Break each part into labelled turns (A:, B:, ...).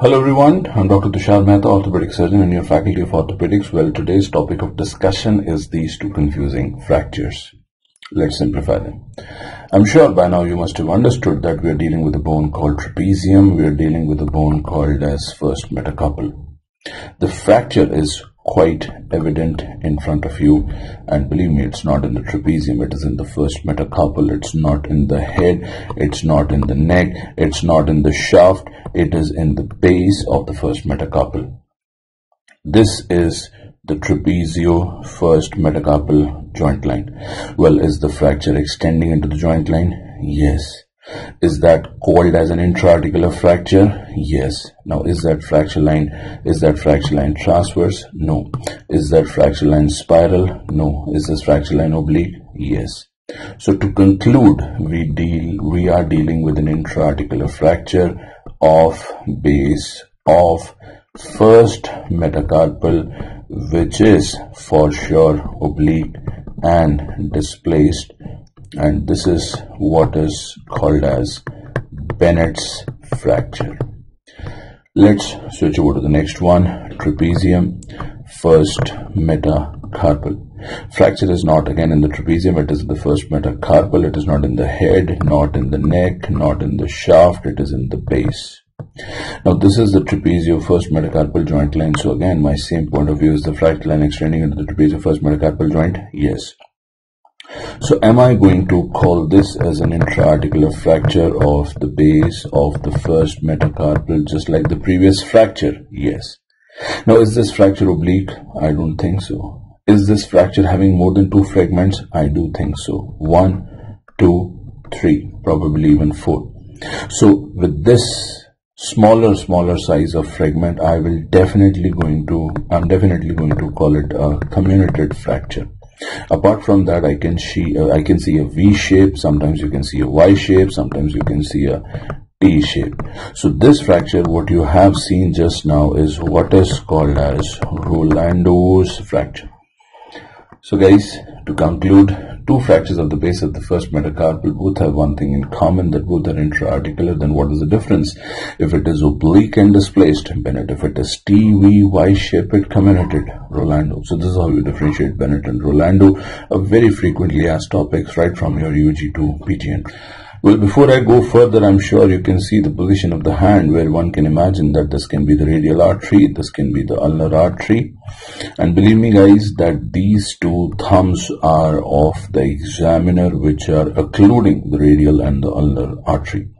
A: Hello everyone, I'm Dr. Tushar Mehta, orthopedic surgeon and your faculty of orthopedics. Well, today's topic of discussion is these two confusing fractures. Let's simplify them. I'm sure by now you must have understood that we are dealing with a bone called trapezium. We are dealing with a bone called as first metacarpal. The fracture is quite evident in front of you. And believe me it's not in the trapezium. It is in the first metacarpal it's not in the head. It's not in the neck. It's not in the shaft. It is in the base of the first metacarpal this is the trapezio first metacarpal joint line. Well is the fracture extending into the joint line? Yes is that called as an intra-articular fracture? Yes. Now, is that fracture line, is that fracture line transverse? No. Is that fracture line spiral? No. Is this fracture line oblique? Yes. So to conclude, we deal, we are dealing with an intra-articular fracture of base of first metacarpal, which is for sure oblique and displaced and this is what is called as Bennett's fracture. Let's switch over to the next one, trapezium, first metacarpal. Fracture is not again in the trapezium, it is the first metacarpal, it is not in the head, not in the neck, not in the shaft, it is in the base. Now this is the trapezio first metacarpal joint line. So again, my same point of view is the fracture line extending into the trapezio first metacarpal joint? Yes. So am I going to call this as an intra-articular fracture of the base of the first metacarpal just like the previous fracture? Yes. Now is this fracture oblique? I don't think so. Is this fracture having more than two fragments? I do think so. One, two, three, probably even four. So with this smaller smaller size of fragment I will definitely going to I'm definitely going to call it a comminuted fracture Apart from that, I can see uh, I can see a V shape. Sometimes you can see a Y shape. Sometimes you can see a T shape. So this fracture, what you have seen just now, is what is called as rolando's fracture. So guys, to conclude, two fractures of the base of the first metacarpal both have one thing in common that both are intra-articular. Then what is the difference? If it is oblique and displaced, Bennett. If it is TVY shape, it comminuted, rolando So this is how you differentiate Bennett and rolando A very frequently asked topics right from your UG to PGN. Well, before I go further, I'm sure you can see the position of the hand where one can imagine that this can be the radial artery, this can be the ulnar artery. And believe me guys that these two thumbs are of the examiner which are occluding the radial and the ulnar artery.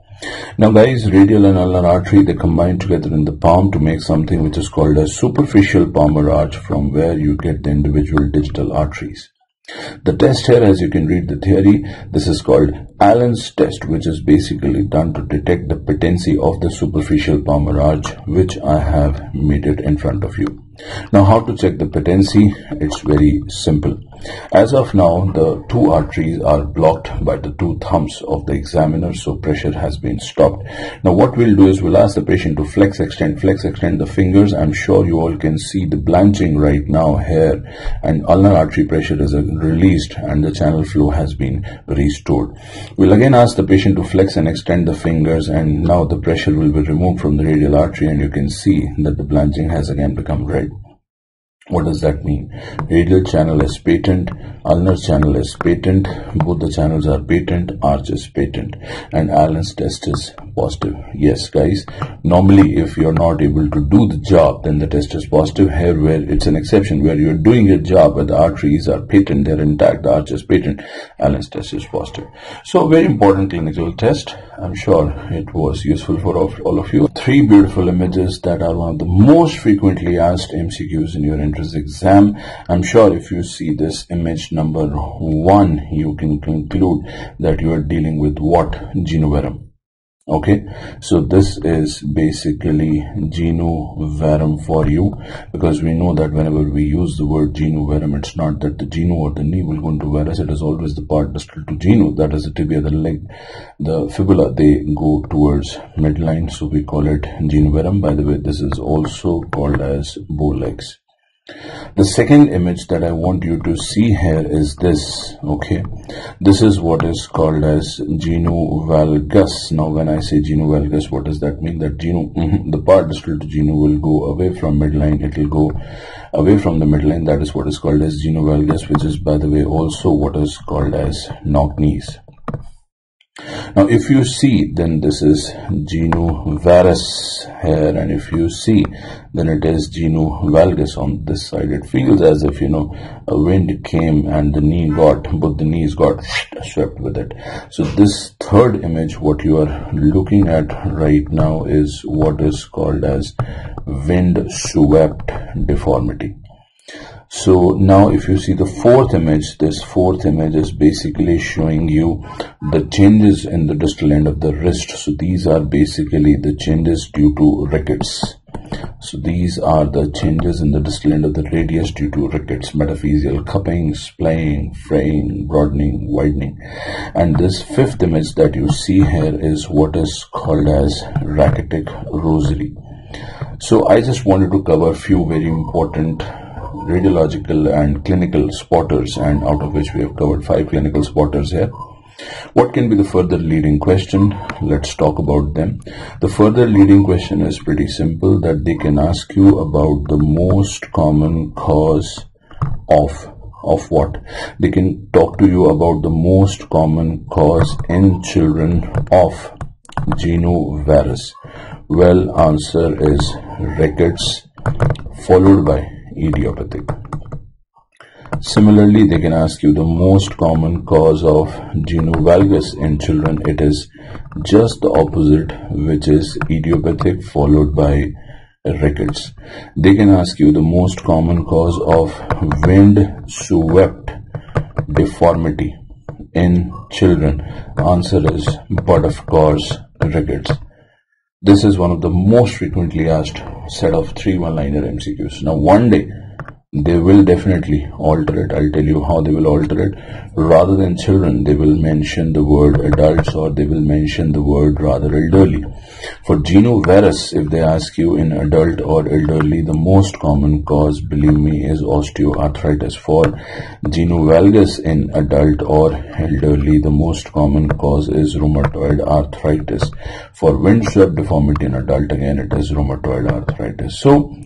A: Now guys, radial and ulnar artery, they combine together in the palm to make something which is called a superficial palmar arch from where you get the individual digital arteries. The test here, as you can read the theory, this is called Allen's test, which is basically done to detect the patency of the superficial palmar arch, which I have made it in front of you. Now, how to check the patency? It's very simple. As of now, the two arteries are blocked by the two thumbs of the examiner, so pressure has been stopped. Now, what we'll do is we'll ask the patient to flex, extend, flex, extend the fingers. I'm sure you all can see the blanching right now here, and ulnar artery pressure is released and the channel flow has been restored. We'll again ask the patient to flex and extend the fingers, and now the pressure will be removed from the radial artery, and you can see that the blanching has again become red. What does that mean? Radial channel is patent, ulnar channel is patent, both the channels are patent, arch is patent, and Allen's test is positive. Yes, guys, normally if you're not able to do the job, then the test is positive. Here, where it's an exception, where you're doing your job, but the arteries are patent, they're intact, the arch is patent, Allen's test is positive. So, very important clinical test. I'm sure it was useful for all of you. Three beautiful images that are one of the most frequently asked MCQs in your entrance exam. I'm sure if you see this image number one, you can conclude that you are dealing with what? Genu varum okay so this is basically genu varum for you because we know that whenever we use the word genu varum it's not that the genu or the knee will go into varus it is always the part distal to genu that is the tibia the leg the fibula they go towards midline so we call it genu varum by the way this is also called as bow legs The second image that I want you to see here is this, okay. This is what is called as genu valgus. Now when I say genu valgus, what does that mean? That genu, mm-hmm, the part distal to genu will go away from midline, it will go away from the midline. That is what is called as genu valgus, which is by the way also what is called as knock knees. Now if you see then this is genu varus here and if you see then it is genu valgus on this side. It feels as if you know a wind came and the knee got both the knees got swept with it. So this third image what you are looking at right now is what is called as wind swept deformity. So now if you see the fourth image, this fourth image is basically showing you the changes in the distal end of the wrist. So these are basically the changes due to rickets. So these are the changes in the distal end of the radius due to rickets, metaphyseal cupping, splaying, fraying, broadening, widening. And this fifth image that you see here is what is called as rachitic rosary. So I just wanted to cover a few very important radiological and clinical spotters and out of which we have covered five clinical spotters here. What can be the further leading question? Let's talk about them. The further leading question is pretty simple that they can ask you about the most common cause of of what? They can talk to you about the most common cause in children of genu varus. Well, answer is rickets followed by idiopathic. Similarly, they can ask you the most common cause of genu valgus in children. It is just the opposite, which is idiopathic followed by rickets. They can ask you the most common cause of wind swept deformity in children. Answer is, but of course, rickets. This is one of the most frequently asked set of three one-liner MCQs. Now one day they will definitely alter it. I'll tell you how they will alter it. Rather than children, they will mention the word adults or they will mention the word rather elderly. For genu varus, if they ask you in adult or elderly, the most common cause, believe me, is osteoarthritis. For genu valgus in adult or elderly, the most common cause is rheumatoid arthritis. For windswept deformity in adult, again, it is rheumatoid arthritis. So,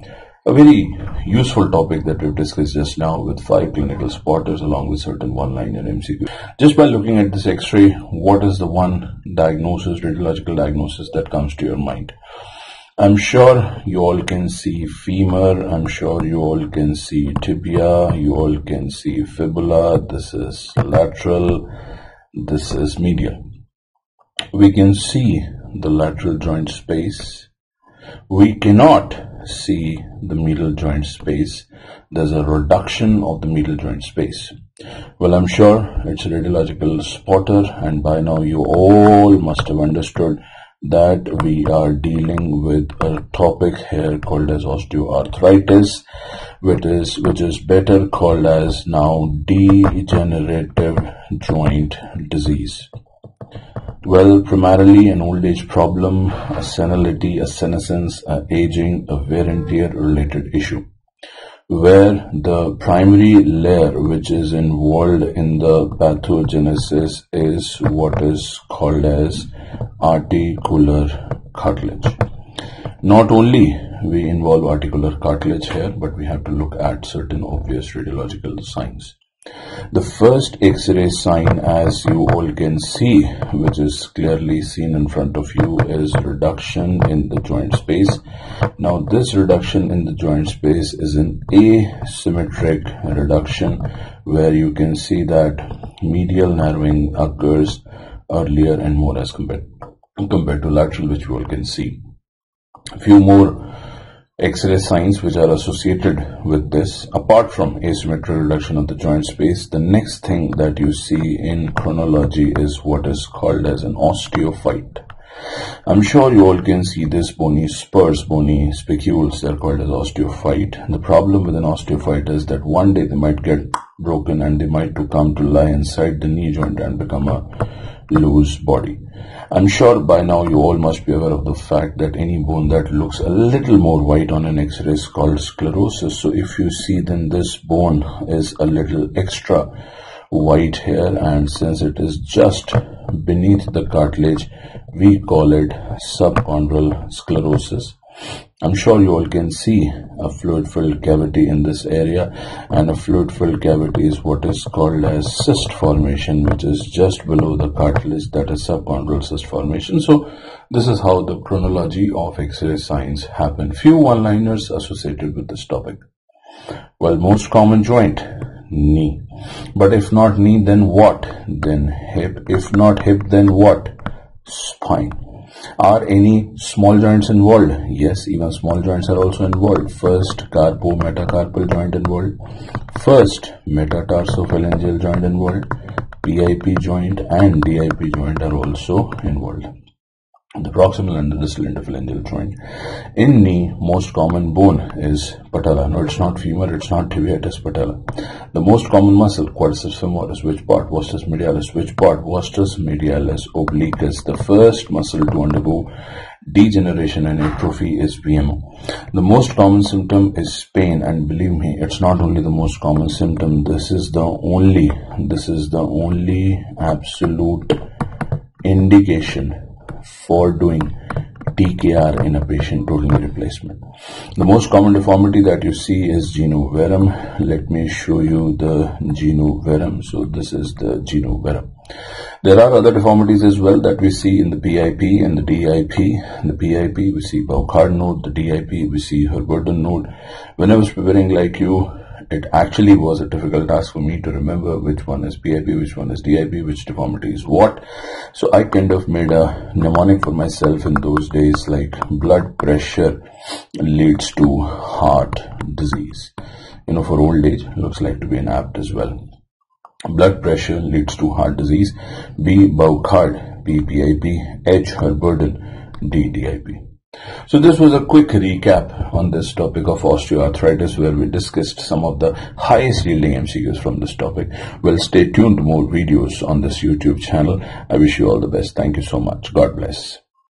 A: a very useful topic that we've discussed just now with five clinical spotters along with certain one-liner MCQ. Just by looking at this x-ray, what is the one diagnosis, radiological diagnosis that comes to your mind? I'm sure you all can see femur, I'm sure you all can see tibia, you all can see fibula, this is lateral, this is medial. We can see the lateral joint space. We cannot see the medial joint space, there's a reduction of the medial joint space. Well, I'm sure it's a radiological spotter and by now you all must have understood that we are dealing with a topic here called as osteoarthritis, which is, which is better called as now degenerative joint disease. Well, primarily an old age problem, a senility, a senescence, a aging, a wear and tear related issue where the primary layer which is involved in the pathogenesis is what is called as articular cartilage. Not only we involve articular cartilage here, but we have to look at certain obvious radiological signs. The first X-ray sign as you all can see which is clearly seen in front of you is reduction in the joint space. Now this reduction in the joint space is an asymmetric reduction where you can see that medial narrowing occurs earlier and more as compared, compared to lateral which you all can see. A few more X-ray signs which are associated with this. Apart from asymmetric reduction of the joint space, the next thing that you see in chronology is what is called as an osteophyte. I'm sure you all can see this bony spurs, bony spicules, they're called as osteophyte. The problem with an osteophyte is that one day they might get broken and they might to come to lie inside the knee joint and become a loose body. I'm sure by now you all must be aware of the fact that any bone that looks a little more white on an x-ray is called sclerosis. So if you see then this bone is a little extra white here and since it is just beneath the cartilage we call it subchondral sclerosis I'm sure you all can see a fluid filled cavity in this area and a fluid filled cavity is what is called as cyst formation which is just below the cartilage that is subchondral cyst formation. So this is how the chronology of X-ray signs happen. Few one-liners associated with this topic. Well, most common joint, knee. But if not knee, then what? Then hip. If not hip, then what? Spine. Are any small joints involved? Yes, even small joints are also involved. First, carpo-metacarpal joint involved. First, metatarsophalangeal joint involved. PIP joint and DIP joint are also involved the proximal and the distal interphalangeal joint. In knee, most common bone is patella. No, it's not femur, it's not tibia, it is patella. The most common muscle, quadriceps femoris, which part? Vastus medialis. Which part? Vastus medialis obliquus. The first muscle to undergo degeneration and atrophy is VMO. The most common symptom is pain and believe me, it's not only the most common symptom, this is the only, this is the only absolute indication for doing TKR in a patient total knee replacement. The most common deformity that you see is genu varum. Let me show you the genu varum. So this is the genu varum. There are other deformities as well that we see in the PIP and the DIP. In the PIP, we see Bouchard node. The DIP, we see Heberden node. When I was preparing like you, it actually was a difficult task for me to remember which one is PIP, which one is DIP, which deformity is what. So I kind of made a mnemonic for myself in those days like blood pressure leads to heart disease. You know, for old age, looks like to be an apt as well. Blood pressure leads to heart disease. B. Bouchard, P. PIP, H. Herberdon, D. DIP. So this was a quick recap on this topic of osteoarthritis where we discussed some of the highest yielding MCQs from this topic. Well, stay tuned more videos on this YouTube channel. I wish you all the best. Thank you so much. God bless.